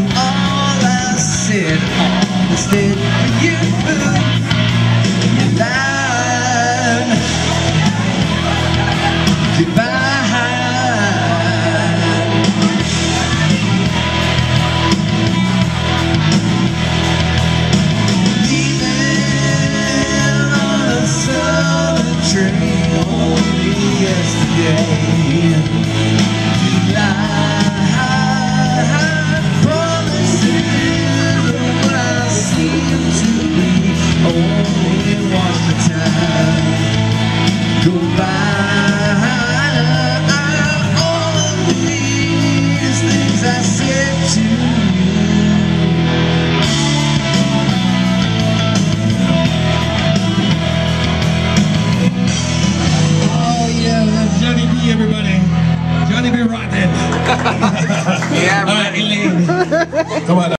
All I said, all instead for you. Leaving on a southern train only yesterday. Yeah, All right, Elaine. Come on.